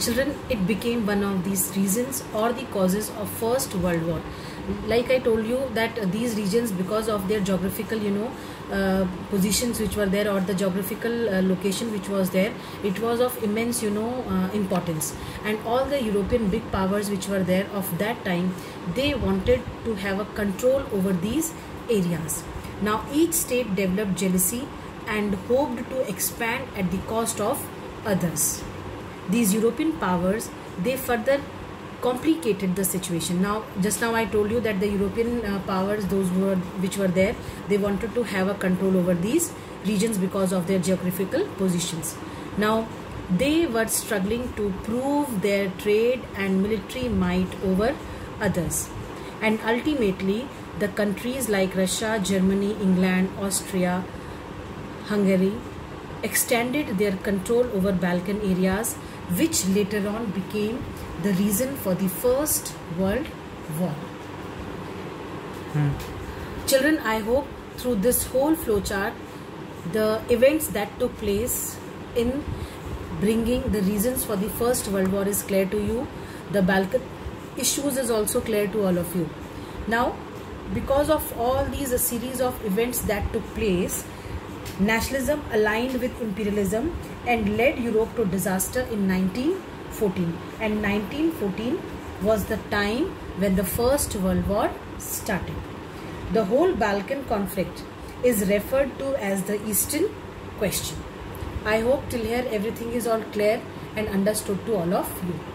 Children, it became one of these reasons or the causes of First World War. Like I told you that these regions, because of their geographical, you know, uh, positions which were there or the geographical uh, location which was there, it was of immense, you know, uh, importance. And all the European big powers which were there of that time, they wanted to have a control over these areas. Now each state developed jealousy and hoped to expand at the cost of others these European powers they further complicated the situation. Now just now i told you that the european uh, powers those who were which were there they wanted to have a control over these regions because of their geographical positions. Now they were struggling to prove their trade and military might over others. And ultimately the countries like russia germany england austria hungary extended their control over balkan areas which later on became the reason for the First World War. Hmm. Children, I hope through this whole flowchart, the events that took place in bringing the reasons for the First World War is clear to you. The Balkan issues is also clear to all of you. Now, because of all these a series of events that took place, Nationalism aligned with imperialism and led Europe to disaster in 1914. And 1914 was the time when the First World War started. The whole Balkan conflict is referred to as the Eastern Question. I hope till here everything is all clear and understood to all of you.